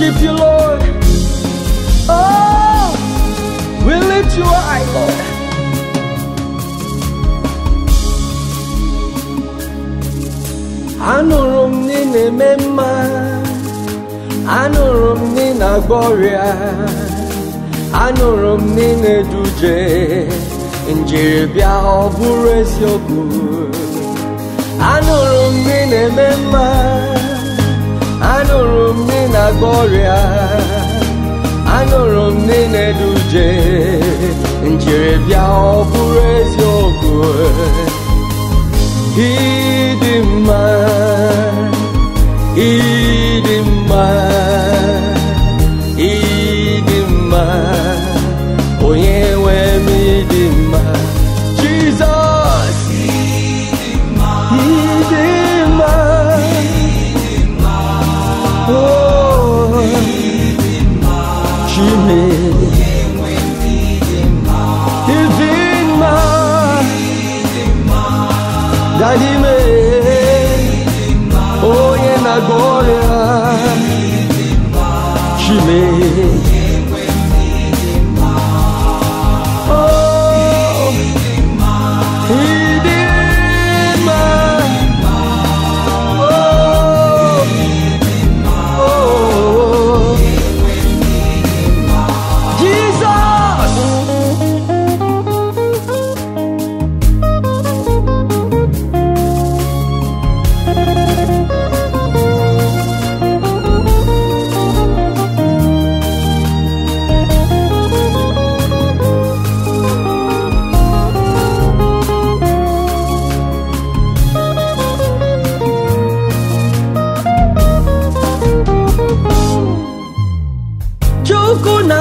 worship you, Lord. Oh, we lift you high, Lord. Anụrụ m na ị na-eme mma, anụrụ m na ị na-agba anụrụ m na na-eduje, njiri bịa ọ bụrụ eziokwu. Anụrụ m na na-eme mma ọrịa, anụrụ m na ị na-eduje, njiri bịa ọ bụrụ eziokwu. Chineke. Ịdị mma. Daddy me, onye na-agwọ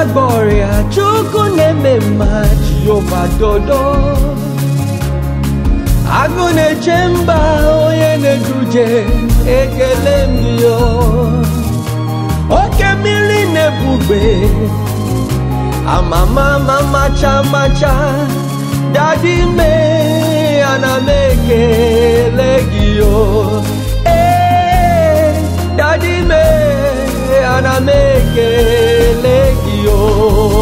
Ọrịa, Chukwu na-eme mma, Jehova dodo. Agụ na-eche mba, onye na-eduje, ekele m yo. Oke mmiri na-ebube, amama macha macha, dadi me, ana m ekele gị yo. Ee, dadi me, ana m yo.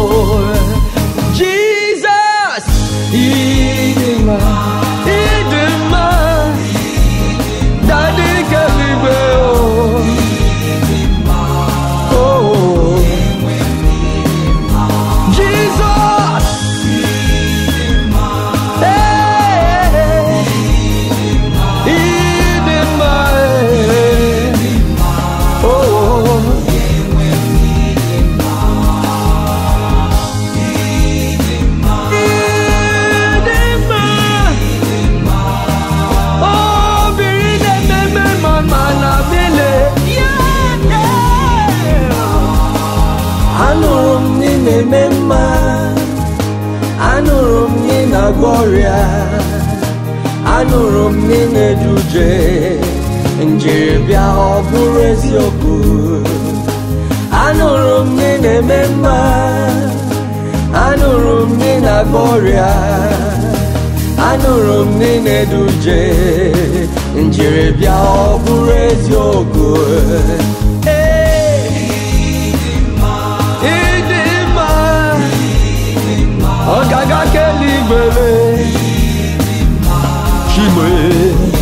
Na-eme mma, anụrụ m na ị na-agwọ ọrịa, anụrụ m ị na-eduje, njiri bịa ọ bụrụ eziokwu. Anụrụ m ị na-eme mma, anụrụ m na ị na-agwọ ọrịa, anụrụ m na ị na-eduje, njiri bịa ọ bụrụ eziokwu. Ọgaga keligwere, Chime.